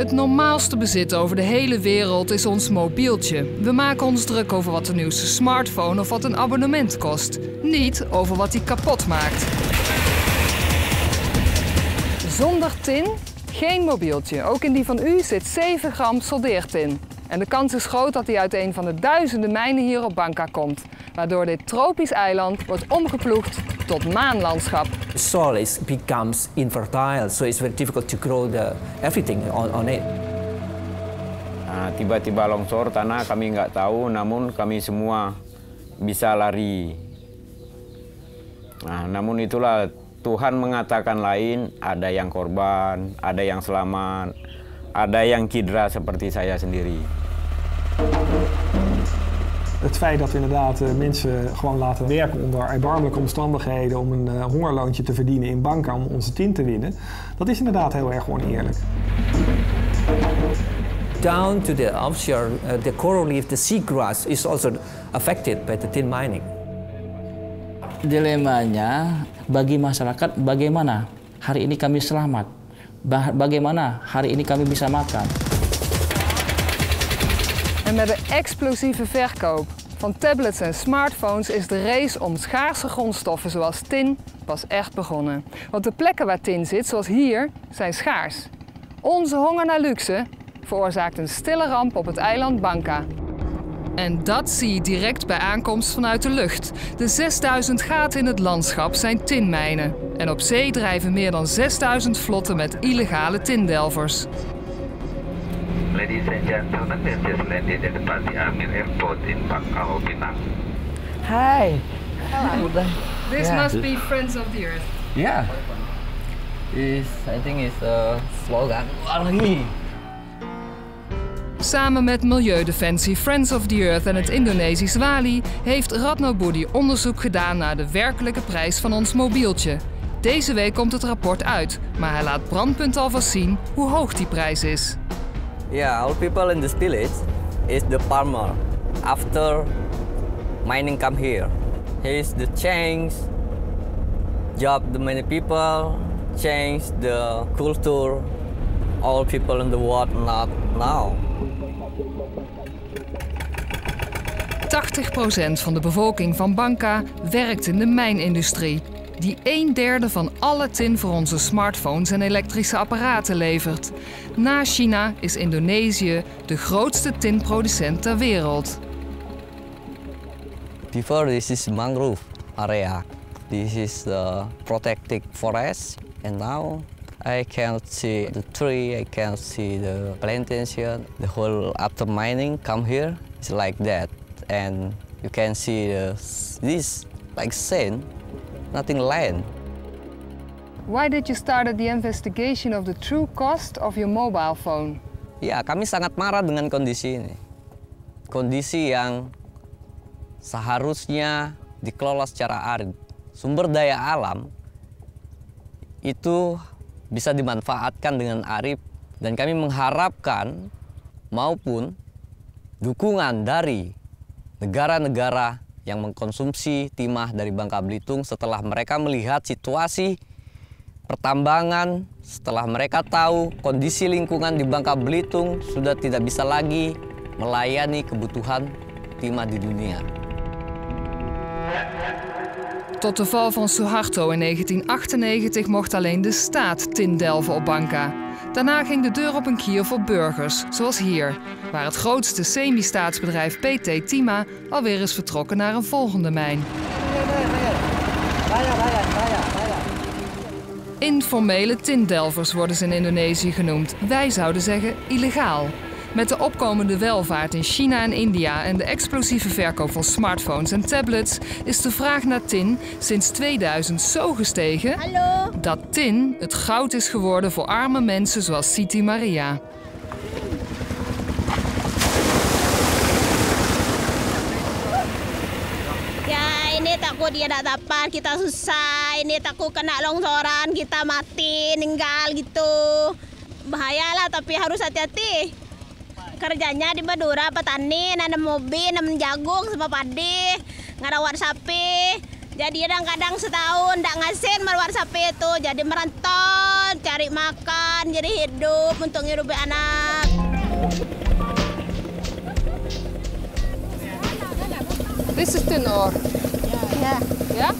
Het normaalste bezit over de hele wereld is ons mobieltje. We maken ons druk over wat de nieuwste smartphone of wat een abonnement kost. Niet over wat die kapot maakt. Zonder tin geen mobieltje. Ook in die van u zit 7 gram soldeertin. En de kans is groot dat die uit een van de duizenden mijnen hier op Banca komt. Waardoor dit tropisch eiland wordt omgeploegd tot maanlandschap. soil is becomes infertile, so it's very difficult to grow the everything on, on it. Nah, tiba-tiba longsor tanah kami nggak tahu, namun kami semua bisa lari. Nah, namun itulah Tuhan mengatakan lain, ada yang korban, ada yang selamat, ada yang kidra seperti saya sendiri. Het feit dat we inderdaad eh, mensen gewoon laten werken onder erbarmelijke omstandigheden om een eh, hongerloontje te verdienen in banken om onze tin te winnen, dat is inderdaad heel erg oneerlijk. Down to the offshore, uh, the coral reef, the seagrass is also affected by the tin mining. Dilemanya bagi masyarakat bagaimana hari ini kami selamat, Ba- bagaimana hari ini kami bisa makan. En met de explosieve verkoop van tablets en smartphones is de race om schaarse grondstoffen zoals tin pas echt begonnen. Want de plekken waar tin zit, zoals hier, zijn schaars. Onze honger naar luxe veroorzaakt een stille ramp op het eiland Banca. En dat zie je direct bij aankomst vanuit de lucht. De 6000 gaten in het landschap zijn tinmijnen. En op zee drijven meer dan 6000 vlotten met illegale tindelvers. Ladies and gentlemen, we have just landed at the Pati Amir Airport in Bangkao, Pinang. Hi. This Yeah. must be Friends of the Earth. Yeah. Is I think it's a slogan. Samen met Milieudefensie, Friends of the Earth en het Indonesisch Wali heeft Radno Budi onderzoek gedaan naar de werkelijke prijs van ons mobieltje. Deze week komt het rapport uit, maar hij laat Brandpunt alvast zien hoe hoog die prijs is. Yeah, our people in this village is the farmer. After mining come here, he is the change job the many people, change the culture. All people in the world not now. 80% van de bevolking van Banca werkt in de mijnindustrie, die een derde van alle tin voor onze smartphones en elektrische apparaten levert. Na China is Indonesië de grootste tinproducent ter wereld. Before this is mangrove area. This is the protected forest. And now I can see the tree, I can see the plantation. The whole after mining come here, it's like that. And you can see this like sand, nothing land. Why did you start the investigation of the true cost of your mobile phone? Ya, kami sangat marah dengan kondisi ini. Kondisi yang seharusnya dikelola secara arid. Sumber daya alam itu bisa dimanfaatkan dengan arif dan kami mengharapkan maupun dukungan dari negara-negara yang mengkonsumsi timah dari Bangka Belitung setelah mereka melihat situasi pertambangan, setelah mereka tahu kondisi lingkungan di Bangka Belitung sudah tidak bisa lagi melayani kebutuhan timah di dunia. Tot de val van Suharto in 1998 mocht alleen de staat tin delven op Banca. Daarna ging de deur op een kier voor burgers, zoals hier, waar het grootste semi-staatsbedrijf PT Tima alweer is vertrokken naar een volgende mijn. Informele tindelvers worden ze in Indonesië genoemd. Wij zouden zeggen illegaal. Met de opkomende welvaart in China en India en de explosieve verkoop van smartphones en tablets is de vraag naar tin sinds 2000 zo gestegen dat tin het goud is geworden voor arme mensen zoals Siti Maria. Ini takut dia tak dapat, kita susah. Ini takut kena longsoran, kita mati, meninggal gitu. Bahayalah tapi harus hati-hati. Kerjanya di Madura petani, nanam mobil, nanam jagung sama padi, ngerawat sapi. Jadi kadang-kadang setahun nggak ngasih merawat sapi itu, jadi merantau cari makan, jadi hidup untuk ngidupi anak. This is tin ore. Ya, Ja?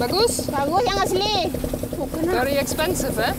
Bagus? bagus yang asli. Bukan Very expensive, hè?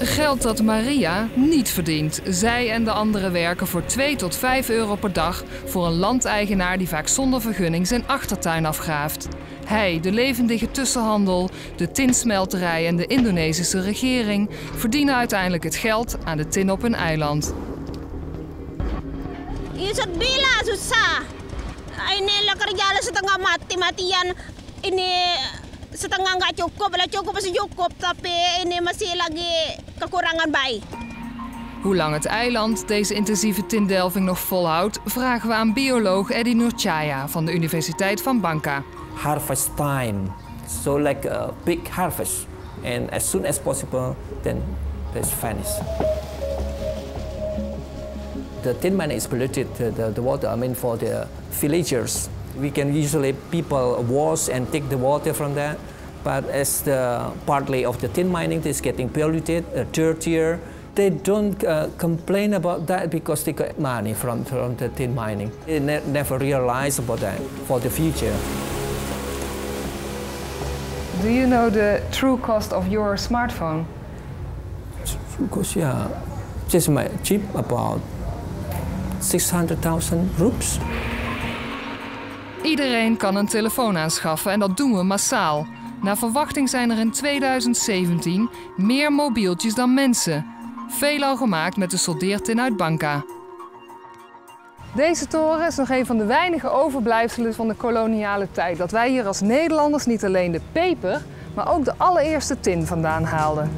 Geld dat Maria niet verdient. Zij en de anderen werken voor 2 tot 5 euro per dag voor een landeigenaar die vaak zonder vergunning zijn achtertuin afgraaft. Hij, de levendige tussenhandel, de tinsmelterij en de Indonesische regering verdienen uiteindelijk het geld aan de tin op hun eiland. Lah, susah. Inilah kerja lah setengah mati-matian. Ini setengah nggak cukup, lah cukup masih cukup. Tapi ini masih lagi kekurangan. Hoe lang het eiland deze intensieve tindelving nog volhoudt, vragen we aan bioloog Eddie Nurchaya van de Universiteit van Bangka. harvest time. So like a big harvest. And as soon as possible, then it's finished. The tin mine is polluted, the, the, the water, I mean for the villagers. We can usually people wash and take the water from there. But as the partly of the tin mining is getting polluted, uh, dirtier, they don't uh, complain about that because they get money from, from the tin mining. They ne- never realize about that for the future. Do you know the true cost of your smartphone? Because yeah, just my cheap about 600,000 rupees. Iedereen kan een telefoon aanschaffen en dat doen we massaal. Naar verwachting zijn er in 2017 meer mobieltjes dan mensen. Veelal gemaakt met de soldeertin uit Banka. Deze toren is nog een van de weinige overblijfselen van de koloniale tijd. Dat wij hier als Nederlanders niet alleen de peper, maar ook de allereerste tin vandaan haalden.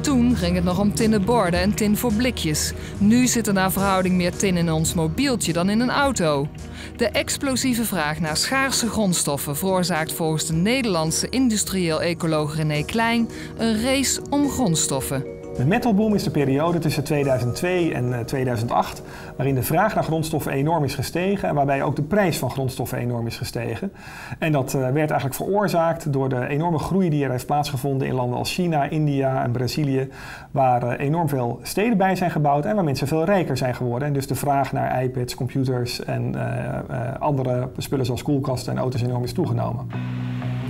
Toen ging het nog om tinnen borden en tin voor blikjes. Nu zit er naar verhouding meer tin in ons mobieltje dan in een auto. De explosieve vraag naar schaarse grondstoffen veroorzaakt volgens de Nederlandse industrieel-ecoloog René Klein een race om grondstoffen. De metalboom is de periode tussen 2002 en eh, 2008, waarin de vraag naar grondstoffen enorm is gestegen en waarbij ook de prijs van grondstoffen enorm is gestegen. En dat eh, werd eigenlijk veroorzaakt door de enorme groei die er heeft plaatsgevonden in landen als China, India en Brazilië, waar eh, enorm veel steden bij zijn gebouwd en waar mensen veel rijker zijn geworden. En dus de vraag naar iPads, computers en eh, eh, andere spullen zoals koelkasten en auto's enorm is toegenomen.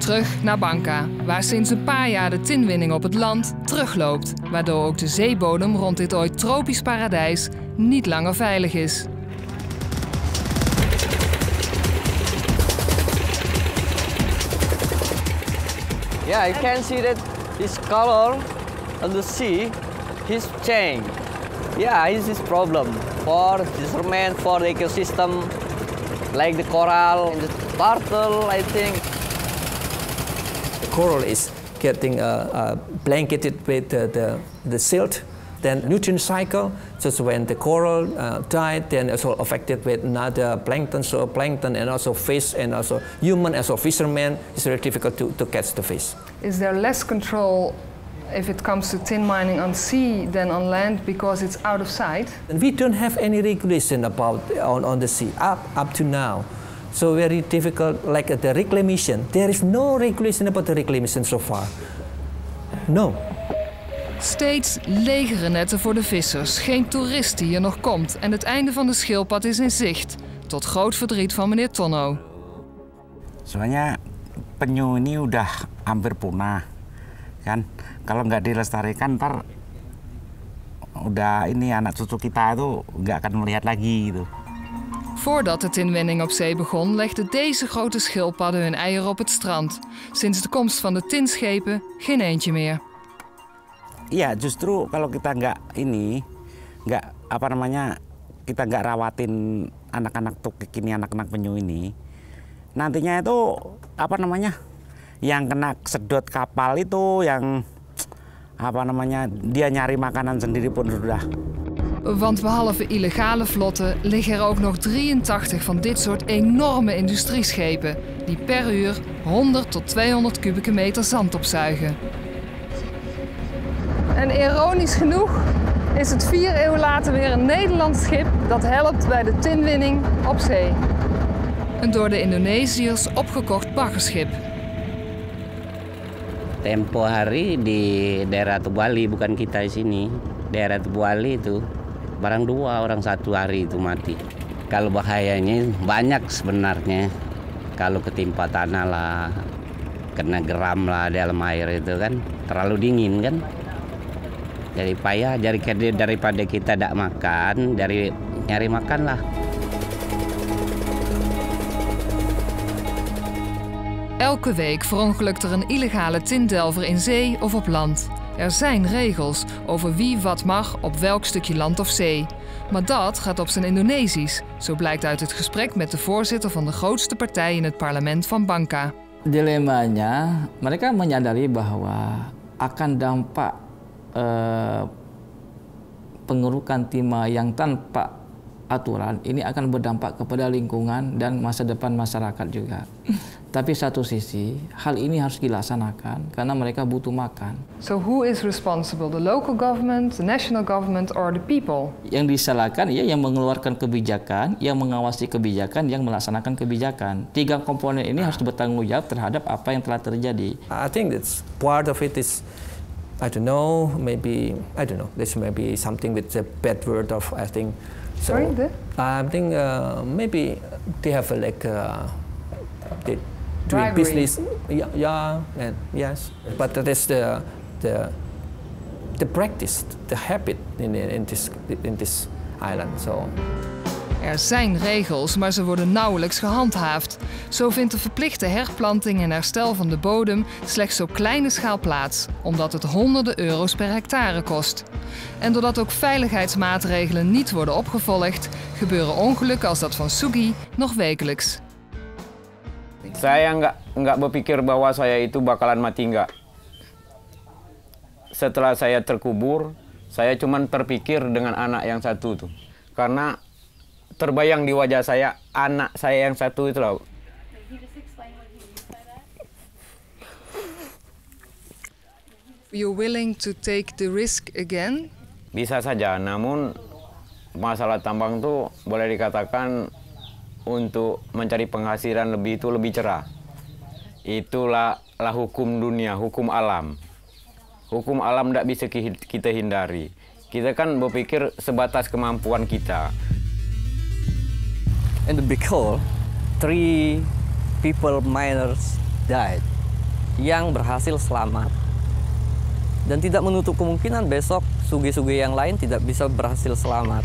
Terug naar Banka, waar sinds een paar jaar de tinwinning op het land terugloopt. Waardoor ook de zeebodem rond dit ooit tropisch paradijs niet langer veilig is. Yeah, you can see that his color on the sea, his change. Yeah, it's his problem for fishermen, for the ecosystem, like the coral and the turtle, I think. Coral is getting uh, uh, blanketed with the, the, silt, then nutrient cycle. So when the coral uh, died, then also affected with another plankton, so plankton and also fish and also human as well fishermen. It's very difficult to, to catch the fish. Is there less control if it comes to tin mining on sea than on land because it's out of sight? And we don't have any regulation about on, on the sea up up to now. So very difficult, like the reclamation. There is no regulation about the reclamation so far. No. Steeds legere netten voor de vissers, geen toerist die hier nog komt en het einde van de schildpad is in zicht. Tot groot verdriet van meneer Tonno. Soalnya penyu ini udah hampir punah, kan? Kalau nggak dilestarikan ntar udah ini anak cucu kita itu nggak akan melihat lagi gitu. Voordat de tinwinning op zee begon, legden deze grote schildpadden hun eieren op het strand. Sinds de komst van de tinschepen geen eentje meer. Iya, justru kalau kita nggak ini, nggak apa namanya, kita nggak rawatin anak-anak tukik ini, anak-anak penyu ini, nantinya itu apa namanya, yang kena sedot kapal itu, yang apa namanya, dia nyari makanan sendiri pun sudah Want behalve illegale vlotten liggen er ook nog 83 van dit soort enorme industrieschepen die per uur 100 tot 200 kubieke meter zand opzuigen. En ironisch genoeg is het vier eeuwen later weer een Nederlands schip dat helpt bij de tinwinning op zee. Een door de Indonesiërs opgekocht baggerschip. Tempo hari di daerah Tubali, bukan kita di sini. Daerah Tubali itu barang dua orang satu hari itu mati. Kalau bahayanya banyak sebenarnya. Kalau ketimpa tanah lah, kena geram lah dalam air itu kan terlalu dingin kan. Jadi payah dari daripada kita tidak makan, dari nyari makan lah. Elke week verongelukt er een illegale tindelver in zee of op land. Er zijn regels over wie wat mag op welk stukje land of zee. Maar dat gaat op zijn Indonesisch, zo blijkt uit het gesprek met de voorzitter van de grootste partij in het parlement van Bangka. Dilemanya, mereka menyadari bahwa akan dampak eh, pengerukan timah yang tanpa aturan ini akan berdampak kepada lingkungan dan masa depan masyarakat juga. Tapi satu sisi, hal ini harus dilaksanakan karena mereka butuh makan. So who is responsible? The local government, the national government or the people? Yang disalahkan ya yang mengeluarkan kebijakan, yang mengawasi kebijakan, yang melaksanakan kebijakan. Tiga komponen ini harus bertanggung jawab terhadap apa yang telah terjadi. I think that's part of it is I don't know, maybe I don't know. This may be something with the bad word of I think. So Sorry, the? I think uh, maybe they have a, like uh, they doing business. Yeah, yeah, and yes. But that is the the the practice, the habit in in this in this island. So. Er zijn regels, maar ze worden nauwelijks gehandhaafd. Zo vindt de verplichte herplanting en herstel van de bodem slechts op kleine schaal plaats, omdat het honderden euro's per hectare kost. En doordat ook veiligheidsmaatregelen niet worden opgevolgd, gebeuren ongelukken als dat van Sugi nog wekelijks. Saya nggak nggak berpikir bahwa saya itu bakalan mati nggak. Setelah saya terkubur, saya cuman terpikir dengan anak yang satu tuh. Karena terbayang di wajah saya anak saya yang satu itu loh. You're willing to take the risk again? Bisa saja, namun masalah tambang tuh boleh dikatakan untuk mencari penghasilan lebih itu lebih cerah. Itulah lah hukum dunia, hukum alam. Hukum alam tidak bisa ki- kita hindari. Kita kan berpikir sebatas kemampuan kita. In the big hole, three people miners died. Yang berhasil selamat. Dan tidak menutup kemungkinan besok sugi-sugi yang lain tidak bisa berhasil selamat.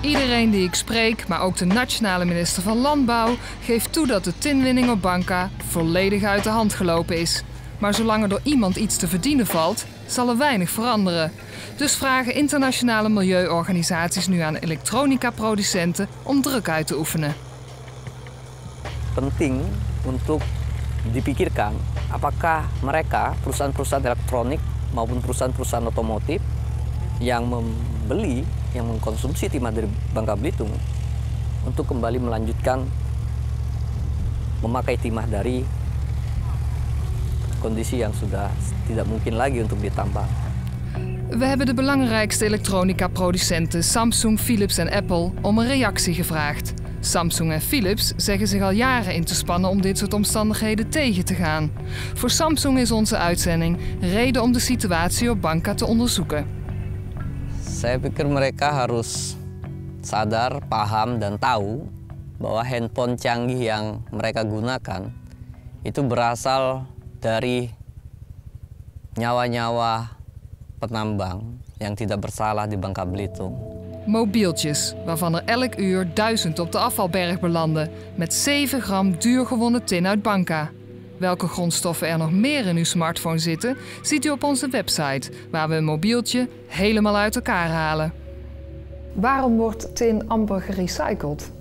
Iedereen die ik spreek, maar ook de nationale minister van Landbouw, geeft toe dat de tinwinning op Banca volledig uit de hand gelopen is. Maar zolang er door iemand iets te verdienen valt, zal er weinig veranderen. Dus vragen internationale milieuorganisaties nu aan elektronica-producenten om druk uit te oefenen. Penting untuk dipikirkan apakah mereka perusahaan-perusahaan elektronik maupun perusahaan-perusahaan otomotif yang membeli, yang mengkonsumsi timah dari Bangka Belitung untuk kembali melanjutkan memakai timah dari kondisi yang sudah tidak mungkin lagi untuk ditambah. We hebben de belangrijkste elektronica-producenten Samsung, Philips en Apple om een reactie gevraagd. Samsung en Philips zeggen zich al jaren in te spannen om dit soort omstandigheden tegen te gaan. Voor Samsung is onze uitzending reden om de situatie op Banca te onderzoeken. Saya pikir mereka harus sadar, paham, dan tahu bahwa handphone canggih yang mereka gunakan itu berasal dari nyawa-nyawa penambang yang tidak bersalah di Bangka Belitung. Mobieltjes, waarvan er elk uur duizend op de afvalberg belanden, met 7 gram duurgewonnen tin uit Banca. Welke grondstoffen er nog meer in uw smartphone zitten, ziet u op onze website, waar we een mobieltje helemaal uit elkaar halen. Waarom wordt tin amper gerecycled?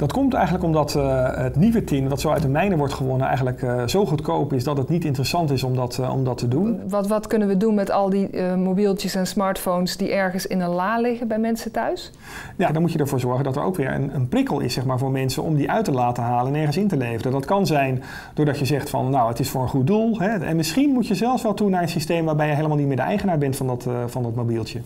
Dat komt eigenlijk omdat eh, het nieuwe tin, wat zo uit de mijnen wordt gewonnen, eigenlijk eh, zo goedkoop is dat het niet interessant is om dat, eh, om dat te doen. Wat, wat kunnen we doen met al die mobieltjes en smartphones die ergens in een la liggen bij mensen thuis? Ja, dan moet je ervoor zorgen dat er ook weer een, een prikkel is zeg maar, voor mensen om die uit te laten halen en ergens in te leveren. Dat kan zijn doordat je zegt van nou het is voor een goed doel. Hè, en misschien moet je zelfs wel toe naar een systeem waarbij je helemaal niet meer de eigenaar bent van dat, van dat mobieltje.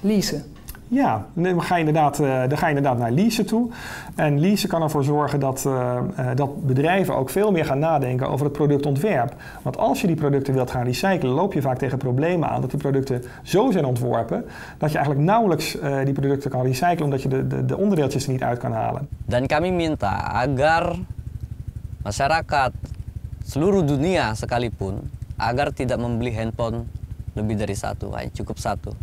Leasen. Ja, dan ga, je inderdaad, eh, dan ga je inderdaad naar leasen toe. En leasen kan ervoor zorgen dat, eh, eh, dat bedrijven ook veel meer gaan nadenken over het productontwerp. Want als je die producten wilt gaan recyclen, loop je vaak tegen problemen aan dat die producten zo zijn ontworpen dat je eigenlijk nauwelijks die producten kan recyclen omdat je de, de, de onderdeeltjes er niet uit kan halen. Dan kami minta agar masyarakat seluruh dunia sekalipun agar tidak membeli handphone lebih dari satu, hanya cukup satu.